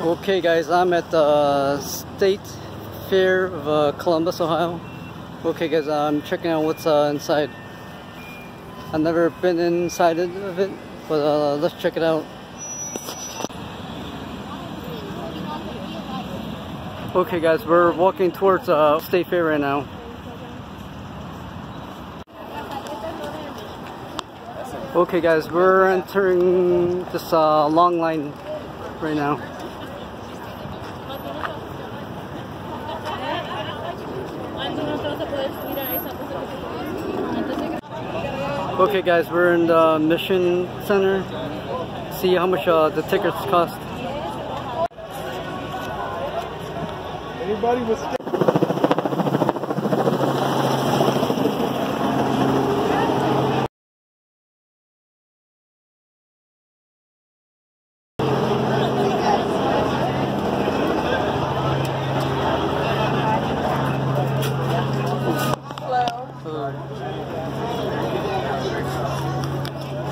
Okay guys, I'm at the State Fair of uh, Columbus, Ohio. Okay guys, I'm checking out what's uh, inside. I've never been inside of it, but uh, let's check it out. Okay guys, we're walking towards uh, State Fair right now. Okay guys, we're entering this uh, long line right now. Okay guys, we're in the Mission Center. See how much uh, the tickets cost. Anybody with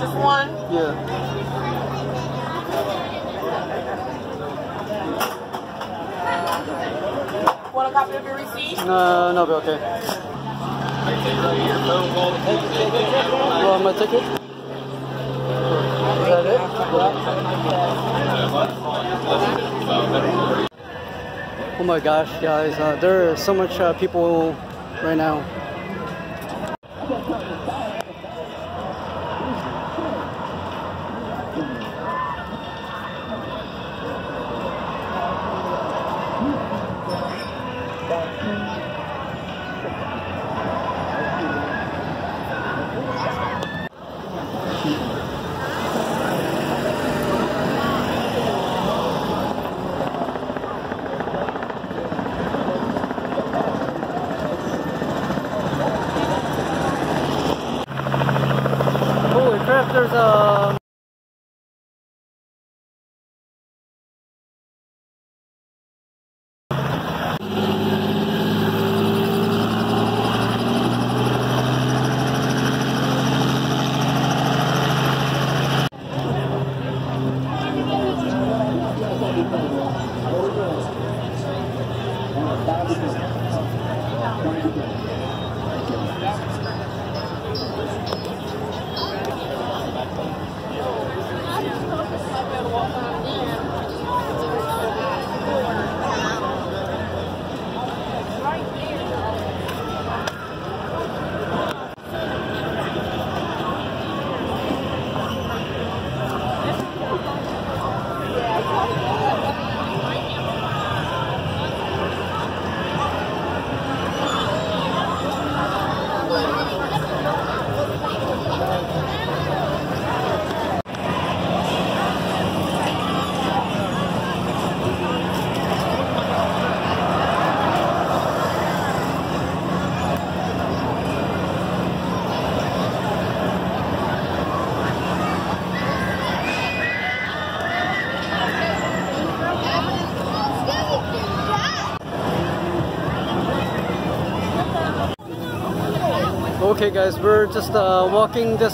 Just one? Yeah. Want a No, no, but okay. You want my ticket? Is that it? Oh my gosh, guys, uh, there are so much uh, people right now. Thank you. Okay guys, we're just uh, walking this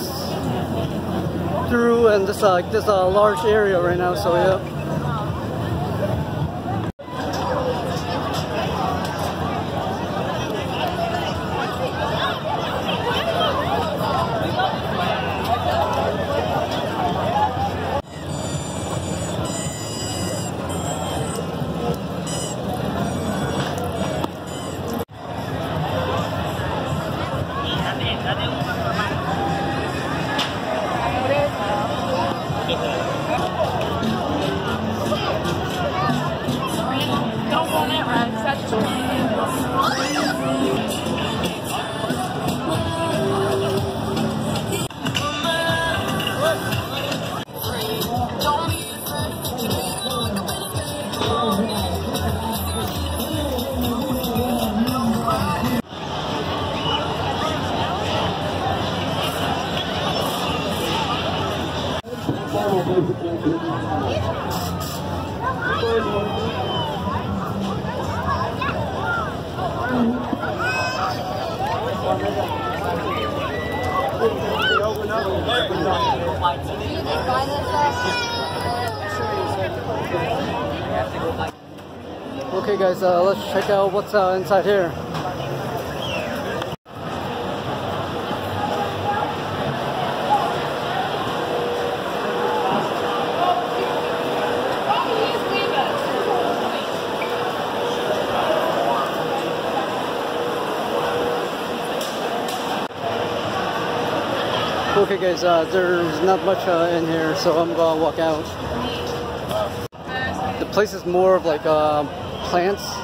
through and this uh, this uh, large area right now, so yeah. Okay guys, uh, let's check out what's uh, inside here. Okay guys, uh, there's not much uh, in here, so I'm gonna walk out. The place is more of like uh, plants.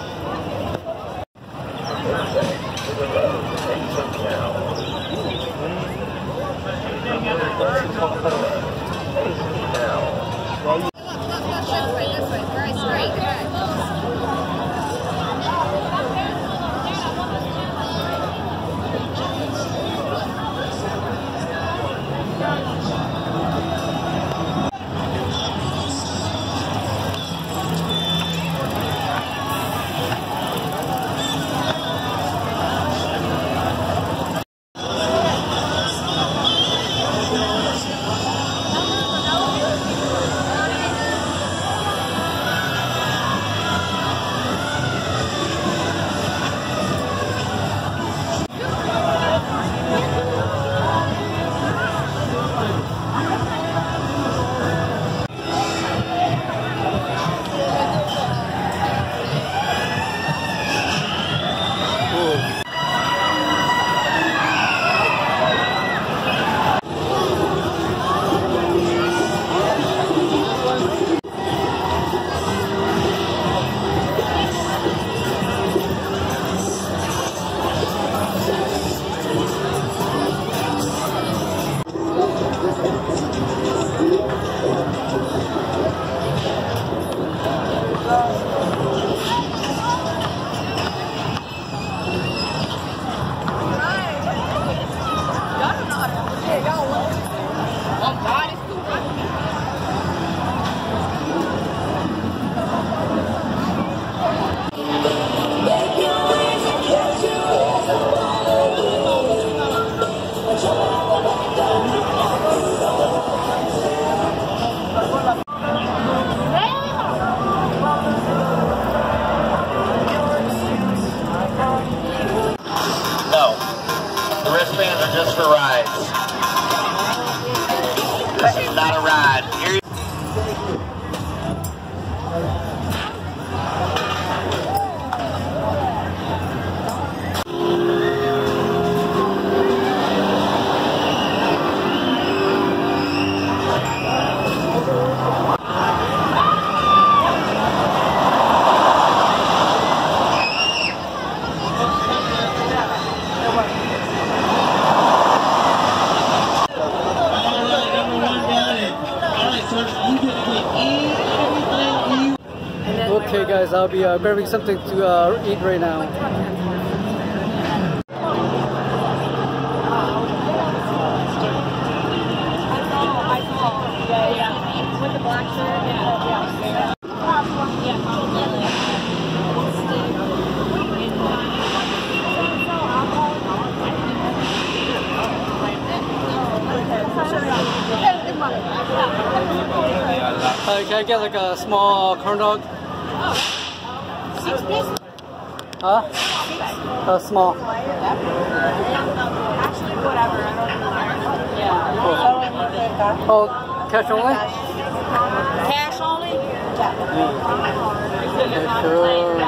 Guys, I'll be uh, grabbing something to uh, eat right now. Can I get like a small corn dog? Six piece? Huh? Uh, small. Actually, whatever. I don't really care. Oh, cash only? Cash only? Yeah, sure.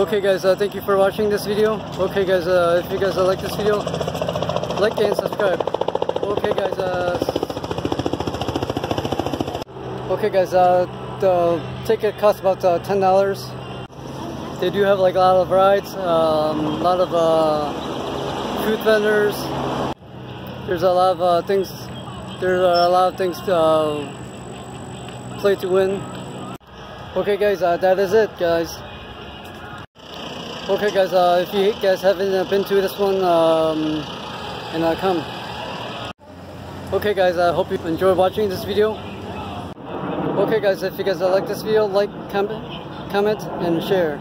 Okay guys, uh, thank you for watching this video. Okay guys, uh, if you guys uh, like this video, like and subscribe. Okay guys, uh, okay guys, uh, the ticket costs about uh, $10. They do have like a lot of rides, um, a lot of food vendors. There's a lot of things, there's a lot of things to play to win. Okay guys, that is it guys. Okay guys, uh, if you guys haven't uh, been to this one, um, and uh, come. Okay guys, I hope you enjoyed watching this video. Okay guys, if you guys like this video, like, comment, comment, and share.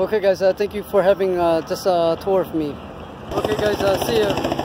Okay guys, uh, thank you for having uh, this uh, tour of me. Okay guys, uh, see ya.